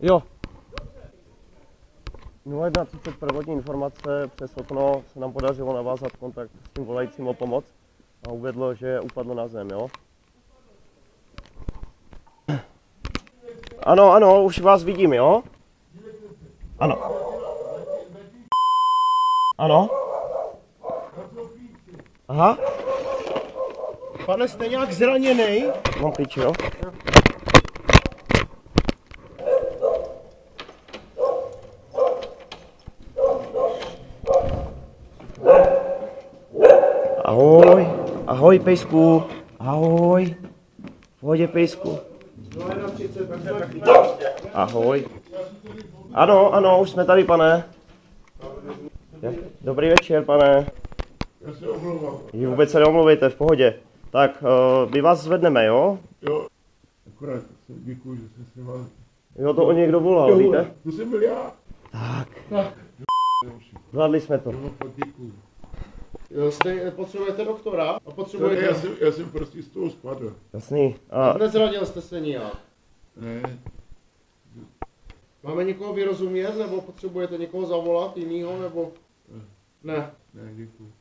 Jo. 0,30 prvotní informace přes okno se nám podařilo navázat kontakt s tím volajícím o pomoc a uvedlo, že upadlo na zem, jo? Ano, ano, už vás vidím, jo? Ano. Ano? Aha, Pane, jste nějak zraněný? mám klíč, jo? Ahoj, ahoj pejsku, ahoj, v pohodě pejsku. Ahoj. Ano, ano, už jsme tady, pane. Dobrý večer, pane. Já se omlouvám. Vůbec se neomluvejte, v pohodě. Tak, uh, my vás zvedneme, jo? Jo, akorát děkuji, že jste se vás... Jo, to o někdo volal, víte? To jsem byl já. Tak, zvládli jsme to. Jo, děkuji. Jo, Jste, potřebujete doktora? A Tady potřebujete... já, jsem, já jsem prostě z toho spadl. Jasný. A Nezranil jste se nijak. Ne, Máme někoho vyrozumět, nebo potřebujete někoho zavolat jinýho, nebo... Ne. ne, děkuji.